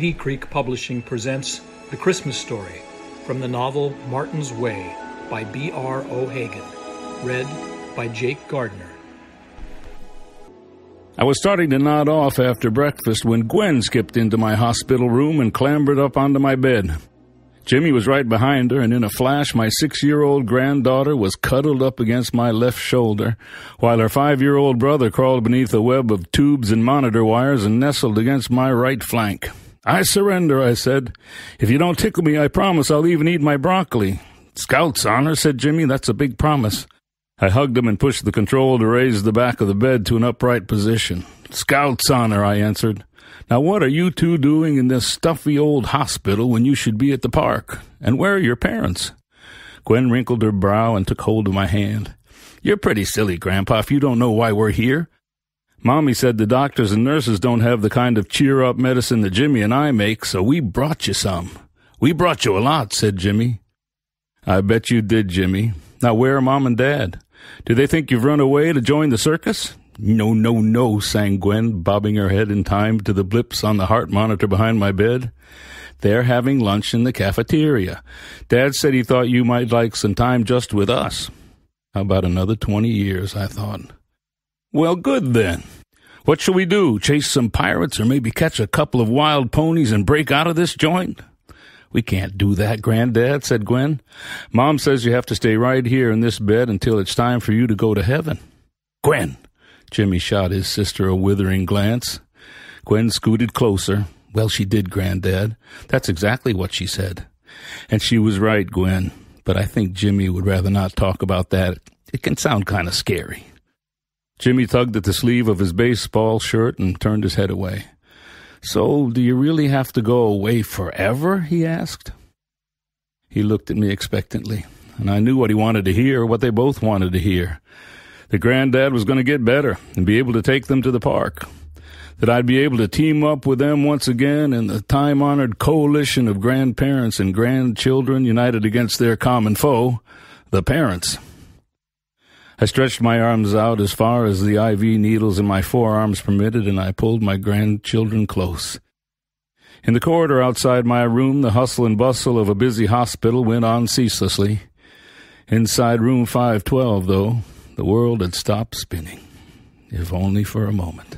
Beatty Creek Publishing presents The Christmas Story from the novel Martin's Way by B.R. O'Hagan, read by Jake Gardner. I was starting to nod off after breakfast when Gwen skipped into my hospital room and clambered up onto my bed. Jimmy was right behind her, and in a flash, my six year old granddaughter was cuddled up against my left shoulder, while her five year old brother crawled beneath a web of tubes and monitor wires and nestled against my right flank. I surrender, I said. If you don't tickle me, I promise I'll even eat my broccoli. Scout's honor, said Jimmy. That's a big promise. I hugged him and pushed the control to raise the back of the bed to an upright position. Scout's honor, I answered. Now, what are you two doing in this stuffy old hospital when you should be at the park? And where are your parents? Gwen wrinkled her brow and took hold of my hand. You're pretty silly, Grandpa, if you don't know why we're here. Mommy said the doctors and nurses don't have the kind of cheer up medicine that Jimmy and I make, so we brought you some. We brought you a lot, said Jimmy. I bet you did, Jimmy. Now, where are Mom and Dad? Do they think you've run away to join the circus? No, no, no, sang Gwen, bobbing her head in time to the blips on the heart monitor behind my bed. They're having lunch in the cafeteria. Dad said he thought you might like some time just with us. How about another twenty years, I thought. Well, good then. What shall we do? Chase some pirates or maybe catch a couple of wild ponies and break out of this joint? We can't do that, Granddad, said Gwen. Mom says you have to stay right here in this bed until it's time for you to go to heaven. Gwen! Jimmy shot his sister a withering glance. Gwen scooted closer. Well, she did, Granddad. That's exactly what she said. And she was right, Gwen. But I think Jimmy would rather not talk about that. It can sound kind of scary. Jimmy tugged at the sleeve of his baseball shirt and turned his head away. So, do you really have to go away forever? he asked. He looked at me expectantly, and I knew what he wanted to hear, what they both wanted to hear. That Granddad was going to get better and be able to take them to the park. That I'd be able to team up with them once again in the time honored coalition of grandparents and grandchildren united against their common foe, the parents. I stretched my arms out as far as the IV needles in my forearms permitted, and I pulled my grandchildren close. In the corridor outside my room, the hustle and bustle of a busy hospital went on ceaselessly. Inside room 512, though, the world had stopped spinning, if only for a moment.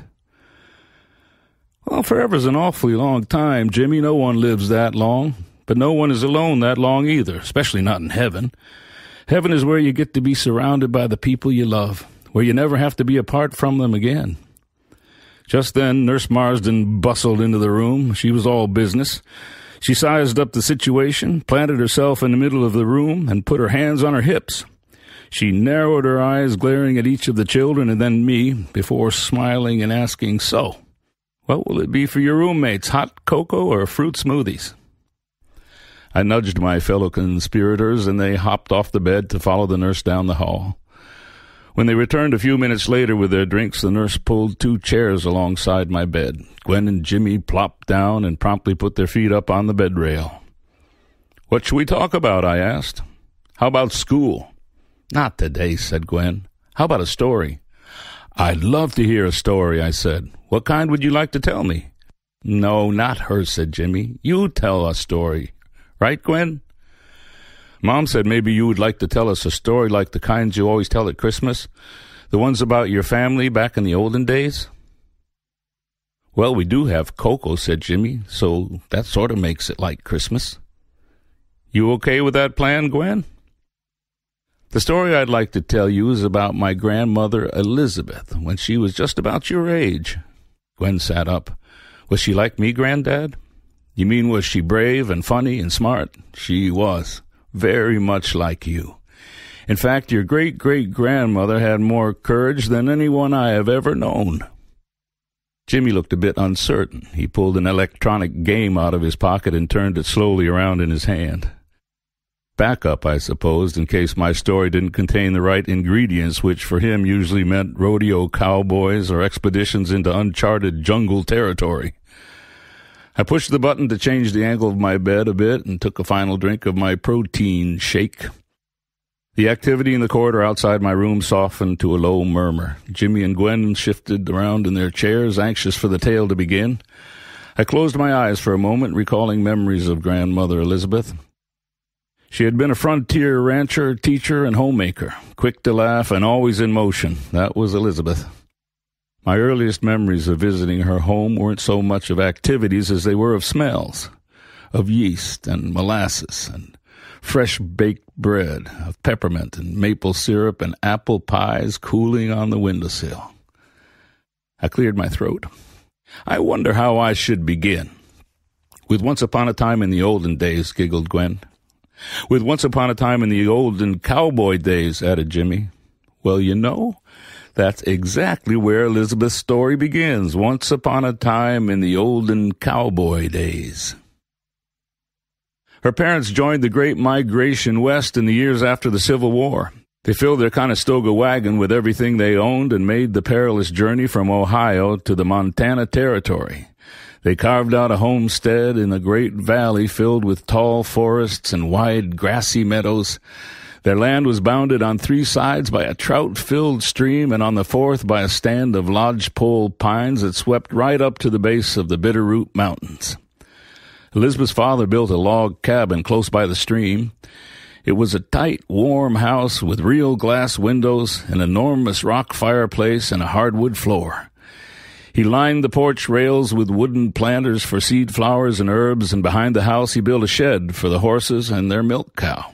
Well, forever's an awfully long time, Jimmy. No one lives that long, but no one is alone that long either, especially not in heaven. Heaven is where you get to be surrounded by the people you love, where you never have to be apart from them again. Just then, Nurse Marsden bustled into the room. She was all business. She sized up the situation, planted herself in the middle of the room, and put her hands on her hips. She narrowed her eyes, glaring at each of the children and then me, before smiling and asking, So, what will it be for your roommates, hot cocoa or fruit smoothies? I nudged my fellow conspirators, and they hopped off the bed to follow the nurse down the hall. When they returned a few minutes later with their drinks, the nurse pulled two chairs alongside my bed. Gwen and Jimmy plopped down and promptly put their feet up on the bed rail. What should we talk about? I asked. How about school? Not today, said Gwen. How about a story? I'd love to hear a story, I said. What kind would you like to tell me? No, not her, said Jimmy. You tell a story. Right, Gwen? Mom said maybe you would like to tell us a story like the kinds you always tell at Christmas, the ones about your family back in the olden days. Well, we do have cocoa, said Jimmy, so that sort of makes it like Christmas. You okay with that plan, Gwen? The story I'd like to tell you is about my grandmother Elizabeth when she was just about your age. Gwen sat up. Was she like me, Granddad? You mean was she brave and funny and smart? She was. Very much like you. In fact, your great great grandmother had more courage than anyone I have ever known. Jimmy looked a bit uncertain. He pulled an electronic game out of his pocket and turned it slowly around in his hand. Backup, I supposed, in case my story didn't contain the right ingredients, which for him usually meant rodeo cowboys or expeditions into uncharted jungle territory. I pushed the button to change the angle of my bed a bit and took a final drink of my protein shake. The activity in the corridor outside my room softened to a low murmur. Jimmy and Gwen shifted around in their chairs, anxious for the tale to begin. I closed my eyes for a moment, recalling memories of grandmother Elizabeth. She had been a frontier rancher, teacher, and homemaker, quick to laugh and always in motion. That was Elizabeth. My earliest memories of visiting her home weren't so much of activities as they were of smells, of yeast and molasses and fresh baked bread, of peppermint and maple syrup and apple pies cooling on the windowsill. I cleared my throat. I wonder how I should begin. With Once Upon a Time in the Olden Days, giggled Gwen. With Once Upon a Time in the Olden Cowboy Days, added Jimmy. Well, you know, that's exactly where Elizabeth's story begins. Once upon a time in the olden cowboy days. Her parents joined the Great Migration West in the years after the Civil War. They filled their Conestoga wagon with everything they owned and made the perilous journey from Ohio to the Montana Territory. They carved out a homestead in a great valley filled with tall forests and wide grassy meadows. Their land was bounded on three sides by a trout filled stream and on the fourth by a stand of lodgepole pines that swept right up to the base of the Bitterroot Mountains. Elizabeth's father built a log cabin close by the stream. It was a tight, warm house with real glass windows, an enormous rock fireplace, and a hardwood floor. He lined the porch rails with wooden planters for seed flowers and herbs, and behind the house he built a shed for the horses and their milk cow.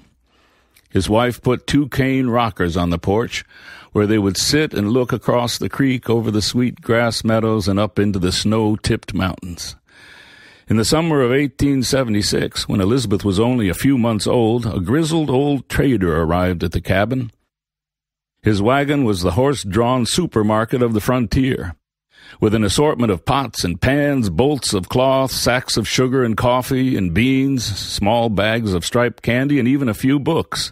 His wife put two cane rockers on the porch, where they would sit and look across the creek over the sweet grass meadows and up into the snow tipped mountains. In the summer of 1876, when Elizabeth was only a few months old, a grizzled old trader arrived at the cabin. His wagon was the horse drawn supermarket of the frontier with an assortment of pots and pans, bolts of cloth, sacks of sugar and coffee and beans, small bags of striped candy, and even a few books.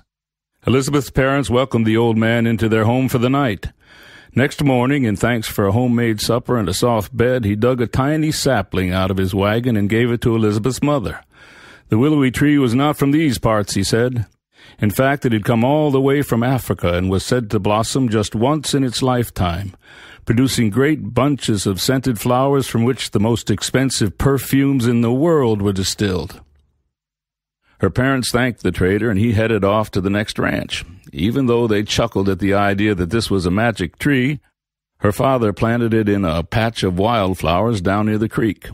Elizabeth's parents welcomed the old man into their home for the night. Next morning, in thanks for a homemade supper and a soft bed, he dug a tiny sapling out of his wagon and gave it to Elizabeth's mother. The willowy tree was not from these parts, he said. In fact, it had come all the way from Africa and was said to blossom just once in its lifetime, producing great bunches of scented flowers from which the most expensive perfumes in the world were distilled. Her parents thanked the trader, and he headed off to the next ranch. Even though they chuckled at the idea that this was a magic tree, her father planted it in a patch of wildflowers down near the creek.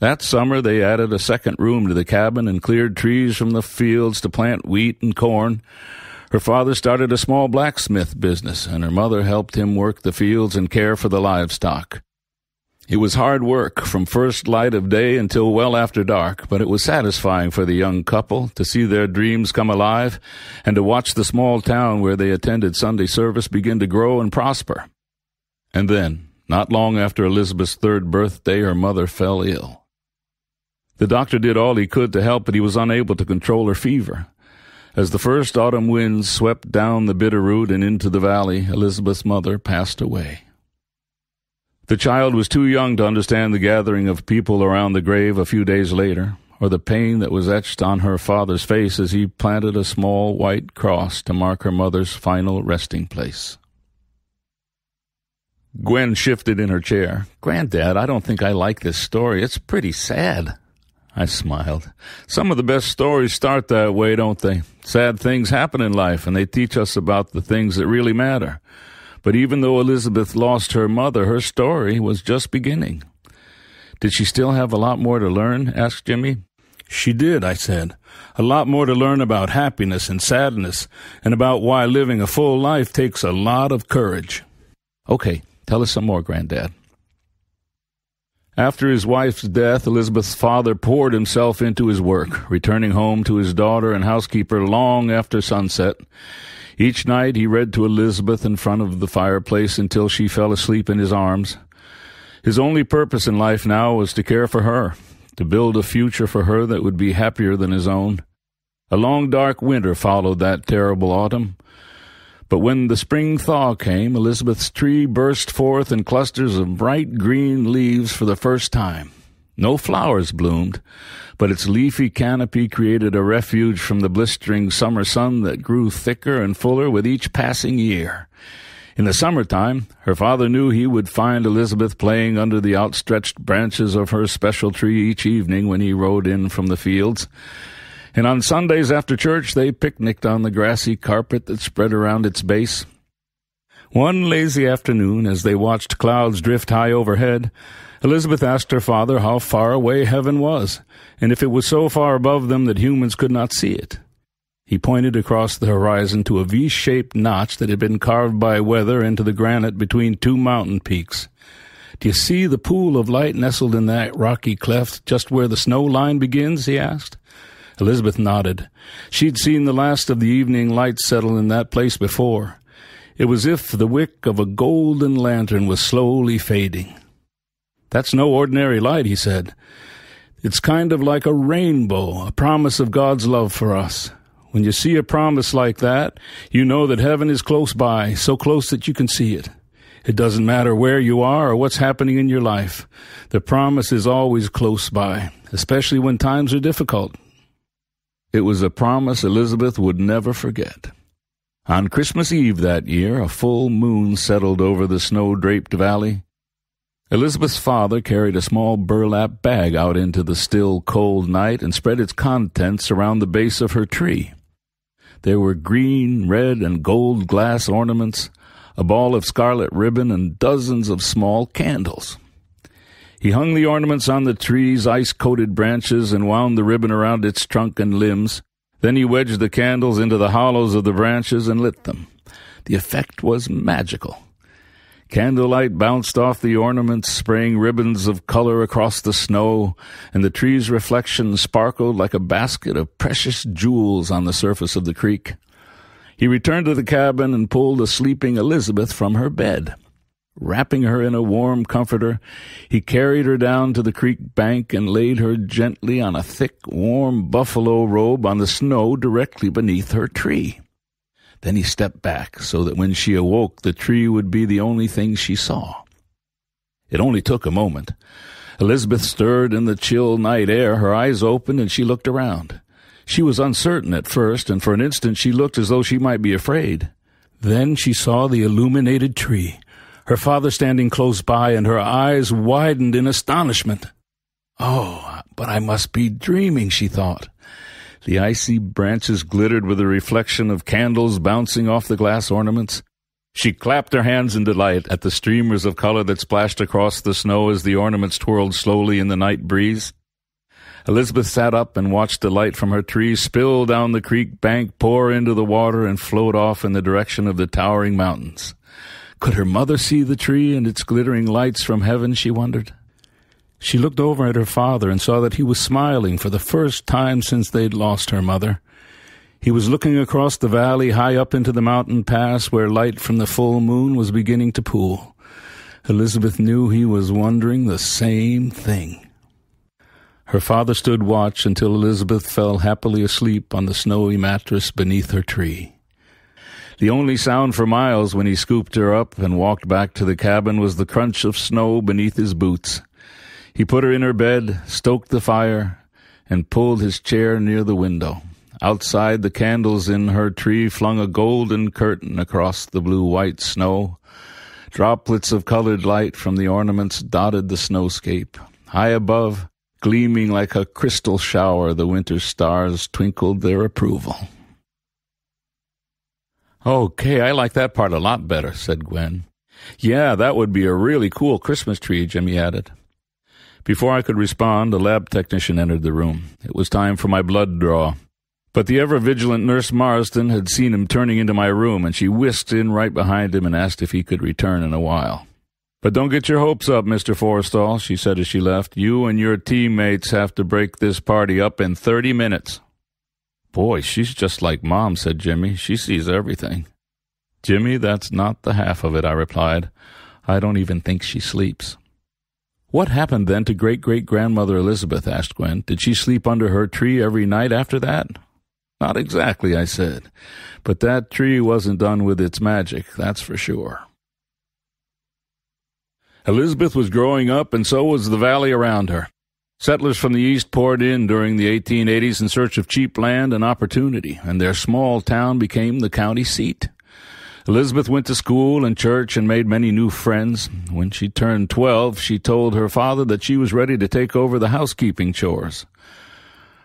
That summer they added a second room to the cabin and cleared trees from the fields to plant wheat and corn, her father started a small blacksmith business, and her mother helped him work the fields and care for the livestock. It was hard work from first light of day until well after dark, but it was satisfying for the young couple to see their dreams come alive and to watch the small town where they attended Sunday service begin to grow and prosper. And then, not long after Elizabeth's third birthday, her mother fell ill. The doctor did all he could to help, but he was unable to control her fever. As the first autumn winds swept down the Bitterroot and into the valley, Elizabeth's mother passed away. The child was too young to understand the gathering of people around the grave a few days later, or the pain that was etched on her father's face as he planted a small white cross to mark her mother's final resting place. Gwen shifted in her chair. Granddad, I don't think I like this story. It's pretty sad. I smiled. Some of the best stories start that way, don't they? Sad things happen in life, and they teach us about the things that really matter. But even though Elizabeth lost her mother, her story was just beginning. Did she still have a lot more to learn? asked Jimmy. She did, I said. A lot more to learn about happiness and sadness, and about why living a full life takes a lot of courage. Okay, tell us some more, Granddad. After his wife's death, Elizabeth's father poured himself into his work, returning home to his daughter and housekeeper long after sunset. Each night he read to Elizabeth in front of the fireplace until she fell asleep in his arms. His only purpose in life now was to care for her, to build a future for her that would be happier than his own. A long dark winter followed that terrible autumn. But when the spring thaw came, Elizabeth's tree burst forth in clusters of bright green leaves for the first time. No flowers bloomed, but its leafy canopy created a refuge from the blistering summer sun that grew thicker and fuller with each passing year. In the summertime, her father knew he would find Elizabeth playing under the outstretched branches of her special tree each evening when he rode in from the fields. And on Sundays after church, they picnicked on the grassy carpet that spread around its base. One lazy afternoon, as they watched clouds drift high overhead, Elizabeth asked her father how far away heaven was, and if it was so far above them that humans could not see it. He pointed across the horizon to a V shaped notch that had been carved by weather into the granite between two mountain peaks. Do you see the pool of light nestled in that rocky cleft just where the snow line begins? he asked. Elizabeth nodded. She'd seen the last of the evening light settle in that place before. It was if the wick of a golden lantern was slowly fading. That's no ordinary light, he said. It's kind of like a rainbow, a promise of God's love for us. When you see a promise like that, you know that heaven is close by, so close that you can see it. It doesn't matter where you are or what's happening in your life. The promise is always close by, especially when times are difficult. It was a promise Elizabeth would never forget. On Christmas Eve that year, a full moon settled over the snow draped valley. Elizabeth's father carried a small burlap bag out into the still, cold night and spread its contents around the base of her tree. There were green, red, and gold glass ornaments, a ball of scarlet ribbon, and dozens of small candles. He hung the ornaments on the tree's ice coated branches and wound the ribbon around its trunk and limbs. Then he wedged the candles into the hollows of the branches and lit them. The effect was magical. Candlelight bounced off the ornaments, spraying ribbons of color across the snow, and the tree's reflection sparkled like a basket of precious jewels on the surface of the creek. He returned to the cabin and pulled a sleeping Elizabeth from her bed. Wrapping her in a warm comforter, he carried her down to the creek bank and laid her gently on a thick, warm buffalo robe on the snow directly beneath her tree. Then he stepped back so that when she awoke, the tree would be the only thing she saw. It only took a moment. Elizabeth stirred in the chill night air, her eyes opened, and she looked around. She was uncertain at first, and for an instant she looked as though she might be afraid. Then she saw the illuminated tree her father standing close by, and her eyes widened in astonishment. Oh, but I must be dreaming, she thought. The icy branches glittered with the reflection of candles bouncing off the glass ornaments. She clapped her hands in delight at the streamers of color that splashed across the snow as the ornaments twirled slowly in the night breeze. Elizabeth sat up and watched the light from her tree spill down the creek bank, pour into the water, and float off in the direction of the towering mountains. Could her mother see the tree and its glittering lights from heaven, she wondered? She looked over at her father and saw that he was smiling for the first time since they'd lost her mother. He was looking across the valley high up into the mountain pass where light from the full moon was beginning to pool. Elizabeth knew he was wondering the same thing. Her father stood watch until Elizabeth fell happily asleep on the snowy mattress beneath her tree. The only sound for miles when he scooped her up and walked back to the cabin was the crunch of snow beneath his boots. He put her in her bed, stoked the fire, and pulled his chair near the window. Outside, the candles in her tree flung a golden curtain across the blue white snow. Droplets of colored light from the ornaments dotted the snowscape. High above, gleaming like a crystal shower, the winter stars twinkled their approval. Okay, I like that part a lot better, said Gwen. Yeah, that would be a really cool Christmas tree, Jimmy added. Before I could respond, a lab technician entered the room. It was time for my blood draw. But the ever vigilant Nurse Marsden had seen him turning into my room, and she whisked in right behind him and asked if he could return in a while. But don't get your hopes up, Mr. Forstall, she said as she left. You and your teammates have to break this party up in thirty minutes. Boy, she's just like Mom, said Jimmy. She sees everything. Jimmy, that's not the half of it, I replied. I don't even think she sleeps. What happened then to great great grandmother Elizabeth? asked Gwen. Did she sleep under her tree every night after that? Not exactly, I said. But that tree wasn't done with its magic, that's for sure. Elizabeth was growing up, and so was the valley around her. Settlers from the east poured in during the 1880s in search of cheap land and opportunity, and their small town became the county seat. Elizabeth went to school and church and made many new friends. When she turned twelve, she told her father that she was ready to take over the housekeeping chores.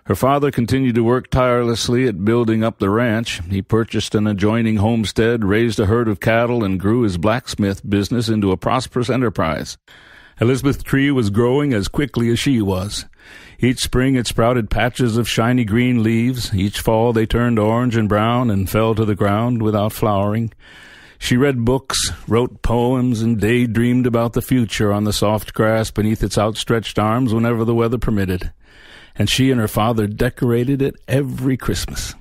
Her father continued to work tirelessly at building up the ranch. He purchased an adjoining homestead, raised a herd of cattle, and grew his blacksmith business into a prosperous enterprise. Elizabeth Tree was growing as quickly as she was. Each spring it sprouted patches of shiny green leaves. Each fall they turned orange and brown and fell to the ground without flowering. She read books, wrote poems, and daydreamed about the future on the soft grass beneath its outstretched arms whenever the weather permitted and she and her father decorated it every Christmas.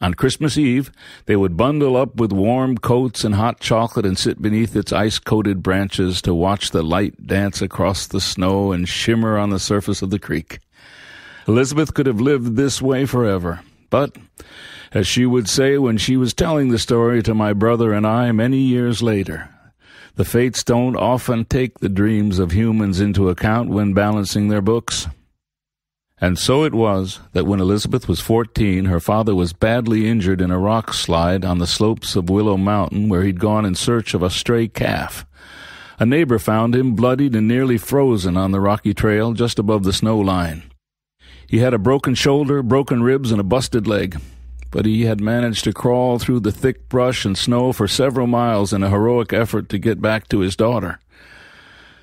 On Christmas Eve, they would bundle up with warm coats and hot chocolate and sit beneath its ice coated branches to watch the light dance across the snow and shimmer on the surface of the creek. Elizabeth could have lived this way forever, but, as she would say when she was telling the story to my brother and I many years later, the fates don't often take the dreams of humans into account when balancing their books. And so it was that when Elizabeth was fourteen, her father was badly injured in a rock slide on the slopes of Willow Mountain where he'd gone in search of a stray calf. A neighbor found him bloodied and nearly frozen on the rocky trail just above the snow line. He had a broken shoulder, broken ribs, and a busted leg, but he had managed to crawl through the thick brush and snow for several miles in a heroic effort to get back to his daughter.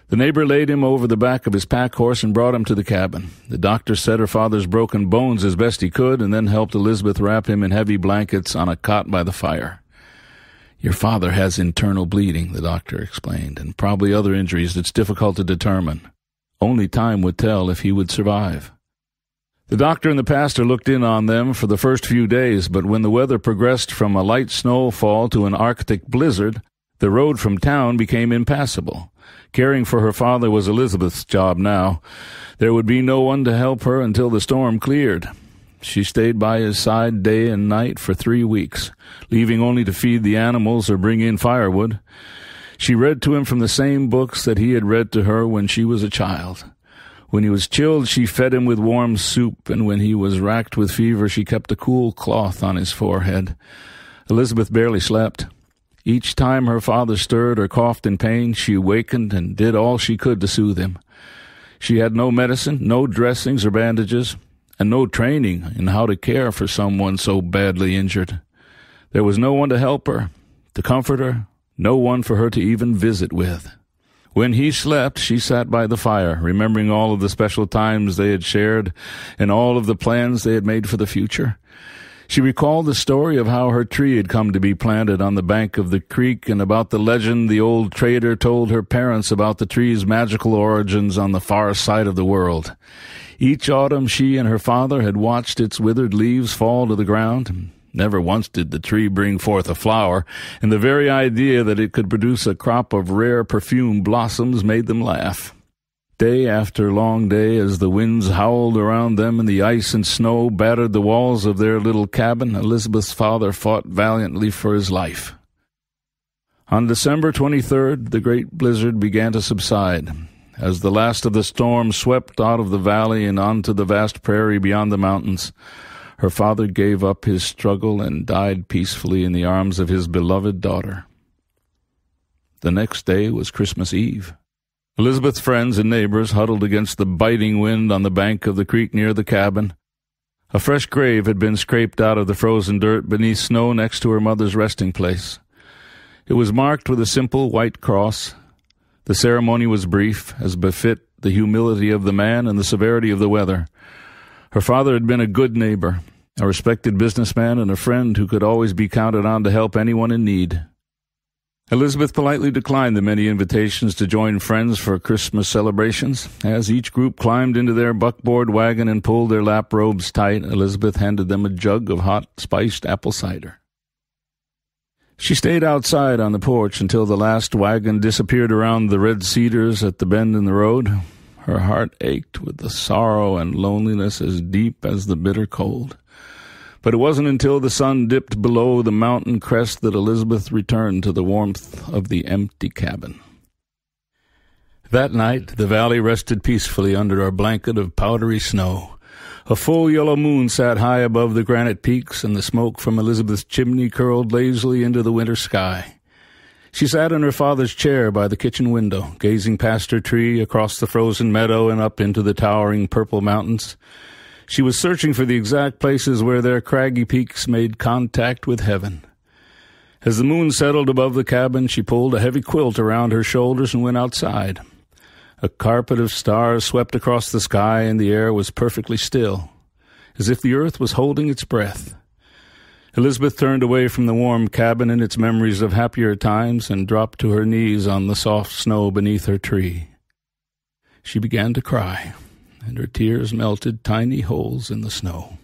The neighbor laid him over the back of his pack horse and brought him to the cabin. The doctor set her father's broken bones as best he could and then helped Elizabeth wrap him in heavy blankets on a cot by the fire. Your father has internal bleeding, the doctor explained, and probably other injuries that's difficult to determine. Only time would tell if he would survive. The doctor and the pastor looked in on them for the first few days, but when the weather progressed from a light snowfall to an Arctic blizzard, the road from town became impassable. Caring for her father was Elizabeth's job now. There would be no one to help her until the storm cleared. She stayed by his side day and night for three weeks, leaving only to feed the animals or bring in firewood. She read to him from the same books that he had read to her when she was a child. When he was chilled, she fed him with warm soup, and when he was racked with fever, she kept a cool cloth on his forehead. Elizabeth barely slept. Each time her father stirred or coughed in pain, she wakened and did all she could to soothe him. She had no medicine, no dressings or bandages, and no training in how to care for someone so badly injured. There was no one to help her, to comfort her, no one for her to even visit with. When he slept, she sat by the fire, remembering all of the special times they had shared and all of the plans they had made for the future. She recalled the story of how her tree had come to be planted on the bank of the creek and about the legend the old trader told her parents about the tree's magical origins on the far side of the world. Each autumn she and her father had watched its withered leaves fall to the ground. Never once did the tree bring forth a flower, and the very idea that it could produce a crop of rare perfumed blossoms made them laugh. Day after long day, as the winds howled around them and the ice and snow battered the walls of their little cabin, Elizabeth's father fought valiantly for his life. On December 23rd, the great blizzard began to subside. As the last of the storm swept out of the valley and onto the vast prairie beyond the mountains, her father gave up his struggle and died peacefully in the arms of his beloved daughter. The next day was Christmas Eve. Elizabeth's friends and neighbors huddled against the biting wind on the bank of the creek near the cabin. A fresh grave had been scraped out of the frozen dirt beneath snow next to her mother's resting place. It was marked with a simple white cross. The ceremony was brief, as befit the humility of the man and the severity of the weather. Her father had been a good neighbor, a respected businessman, and a friend who could always be counted on to help anyone in need. Elizabeth politely declined the many invitations to join friends for Christmas celebrations. As each group climbed into their buckboard wagon and pulled their lap robes tight, Elizabeth handed them a jug of hot, spiced apple cider. She stayed outside on the porch until the last wagon disappeared around the red cedars at the bend in the road. Her heart ached with the sorrow and loneliness as deep as the bitter cold. But it wasn't until the sun dipped below the mountain crest that Elizabeth returned to the warmth of the empty cabin. That night, the valley rested peacefully under a blanket of powdery snow. A full yellow moon sat high above the granite peaks, and the smoke from Elizabeth's chimney curled lazily into the winter sky. She sat in her father's chair by the kitchen window, gazing past her tree, across the frozen meadow, and up into the towering purple mountains. She was searching for the exact places where their craggy peaks made contact with heaven. As the moon settled above the cabin, she pulled a heavy quilt around her shoulders and went outside. A carpet of stars swept across the sky, and the air was perfectly still, as if the earth was holding its breath. Elizabeth turned away from the warm cabin and its memories of happier times and dropped to her knees on the soft snow beneath her tree. She began to cry, and her tears melted tiny holes in the snow.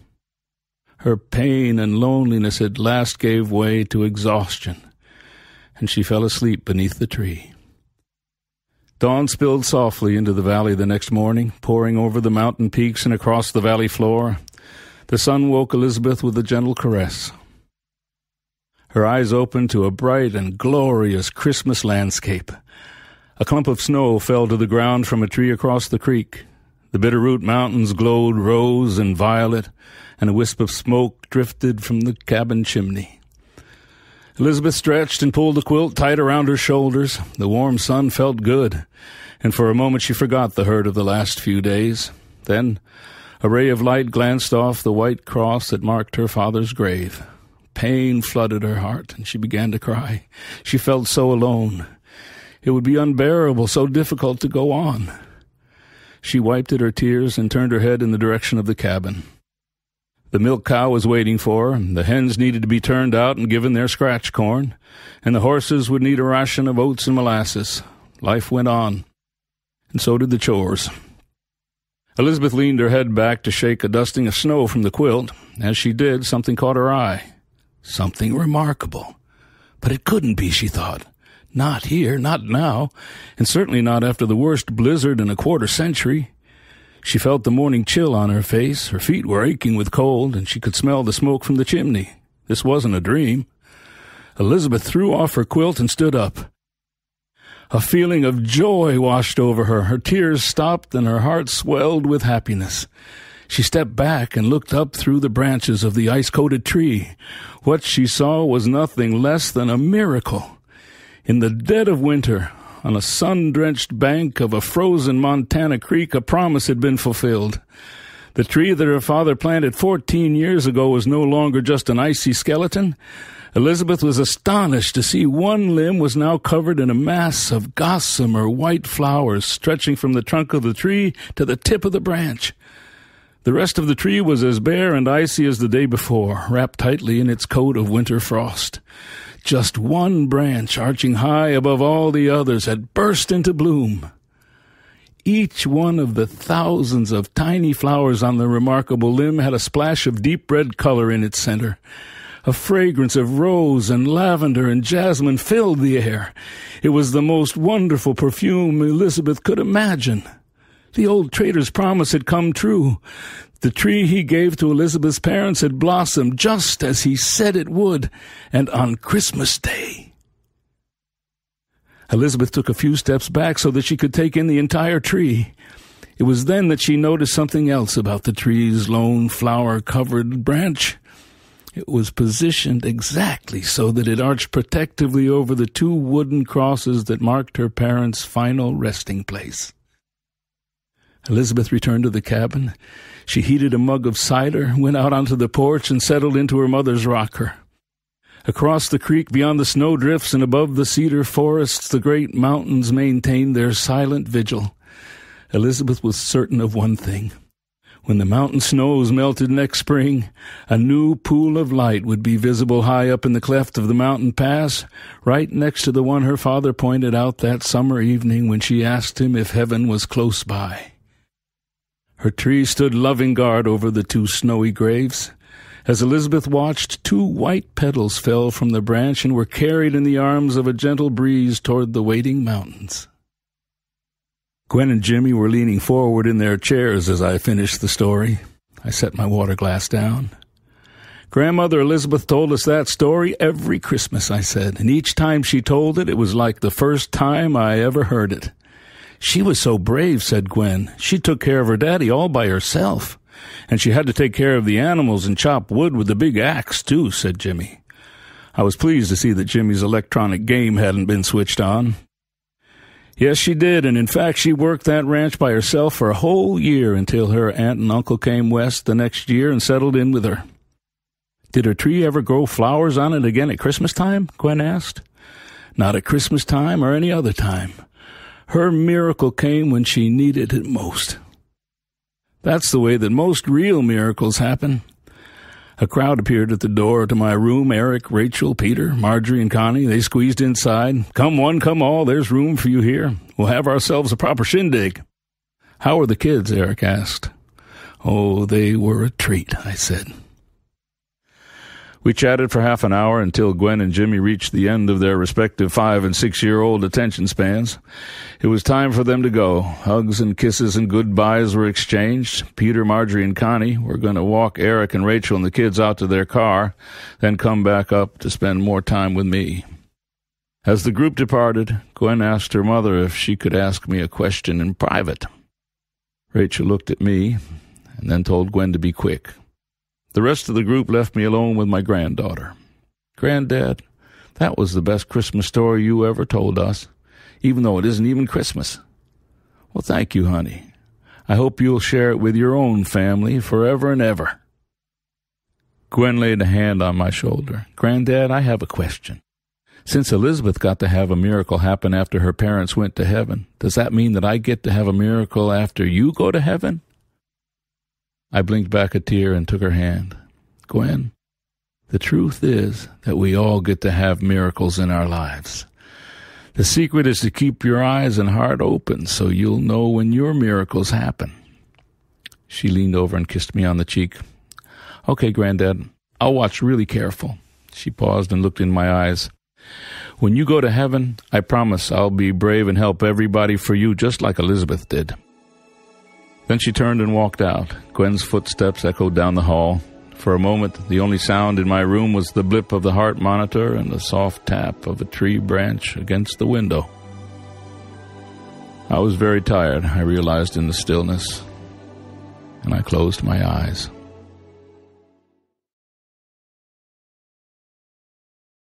Her pain and loneliness at last gave way to exhaustion, and she fell asleep beneath the tree. Dawn spilled softly into the valley the next morning, pouring over the mountain peaks and across the valley floor. The sun woke Elizabeth with a gentle caress. Her eyes opened to a bright and glorious Christmas landscape. A clump of snow fell to the ground from a tree across the creek. The Bitterroot Mountains glowed rose and violet, and a wisp of smoke drifted from the cabin chimney. Elizabeth stretched and pulled the quilt tight around her shoulders. The warm sun felt good, and for a moment she forgot the hurt of the last few days. Then a ray of light glanced off the white cross that marked her father's grave. Pain flooded her heart, and she began to cry. She felt so alone. It would be unbearable, so difficult to go on. She wiped at her tears and turned her head in the direction of the cabin. The milk cow was waiting for her, the hens needed to be turned out and given their scratch corn, and the horses would need a ration of oats and molasses. Life went on, and so did the chores. Elizabeth leaned her head back to shake a dusting of snow from the quilt. As she did, something caught her eye. Something remarkable. But it couldn't be, she thought. Not here, not now, and certainly not after the worst blizzard in a quarter century. She felt the morning chill on her face, her feet were aching with cold, and she could smell the smoke from the chimney. This wasn't a dream. Elizabeth threw off her quilt and stood up. A feeling of joy washed over her. Her tears stopped and her heart swelled with happiness. She stepped back and looked up through the branches of the ice coated tree. What she saw was nothing less than a miracle. In the dead of winter, on a sun drenched bank of a frozen Montana creek, a promise had been fulfilled. The tree that her father planted fourteen years ago was no longer just an icy skeleton. Elizabeth was astonished to see one limb was now covered in a mass of gossamer white flowers stretching from the trunk of the tree to the tip of the branch. The rest of the tree was as bare and icy as the day before, wrapped tightly in its coat of winter frost. Just one branch, arching high above all the others, had burst into bloom. Each one of the thousands of tiny flowers on the remarkable limb had a splash of deep red color in its center. A fragrance of rose and lavender and jasmine filled the air. It was the most wonderful perfume Elizabeth could imagine. The old trader's promise had come true. The tree he gave to Elizabeth's parents had blossomed just as he said it would, and on Christmas Day. Elizabeth took a few steps back so that she could take in the entire tree. It was then that she noticed something else about the tree's lone flower covered branch. It was positioned exactly so that it arched protectively over the two wooden crosses that marked her parents' final resting place. Elizabeth returned to the cabin. She heated a mug of cider, went out onto the porch, and settled into her mother's rocker. Across the creek, beyond the snowdrifts and above the cedar forests, the great mountains maintained their silent vigil. Elizabeth was certain of one thing. When the mountain snows melted next spring, a new pool of light would be visible high up in the cleft of the mountain pass, right next to the one her father pointed out that summer evening when she asked him if heaven was close by. Her tree stood loving guard over the two snowy graves. As Elizabeth watched, two white petals fell from the branch and were carried in the arms of a gentle breeze toward the waiting mountains. Gwen and Jimmy were leaning forward in their chairs as I finished the story. I set my water glass down. Grandmother Elizabeth told us that story every Christmas, I said, and each time she told it, it was like the first time I ever heard it. She was so brave, said Gwen. She took care of her daddy all by herself. And she had to take care of the animals and chop wood with the big axe, too, said Jimmy. I was pleased to see that Jimmy's electronic game hadn't been switched on. Yes, she did, and in fact, she worked that ranch by herself for a whole year until her aunt and uncle came west the next year and settled in with her. Did her tree ever grow flowers on it again at Christmas time? Gwen asked. Not at Christmas time or any other time. Her miracle came when she needed it most. That's the way that most real miracles happen. A crowd appeared at the door to my room. Eric, Rachel, Peter, Marjorie, and Connie. They squeezed inside. Come one, come all. There's room for you here. We'll have ourselves a proper shindig. How are the kids? Eric asked. Oh, they were a treat, I said. We chatted for half an hour until Gwen and Jimmy reached the end of their respective five and six year old attention spans. It was time for them to go. Hugs and kisses and goodbyes were exchanged. Peter, Marjorie, and Connie were going to walk Eric and Rachel and the kids out to their car, then come back up to spend more time with me. As the group departed, Gwen asked her mother if she could ask me a question in private. Rachel looked at me and then told Gwen to be quick. The rest of the group left me alone with my granddaughter. Granddad, that was the best Christmas story you ever told us, even though it isn't even Christmas. Well, thank you, honey. I hope you'll share it with your own family forever and ever. Gwen laid a hand on my shoulder. Granddad, I have a question. Since Elizabeth got to have a miracle happen after her parents went to heaven, does that mean that I get to have a miracle after you go to heaven? I blinked back a tear and took her hand. Gwen, the truth is that we all get to have miracles in our lives. The secret is to keep your eyes and heart open so you'll know when your miracles happen. She leaned over and kissed me on the cheek. Okay, Granddad, I'll watch really careful. She paused and looked in my eyes. When you go to heaven, I promise I'll be brave and help everybody for you just like Elizabeth did. Then she turned and walked out. Gwen's footsteps echoed down the hall. For a moment, the only sound in my room was the blip of the heart monitor and the soft tap of a tree branch against the window. I was very tired, I realized in the stillness, and I closed my eyes.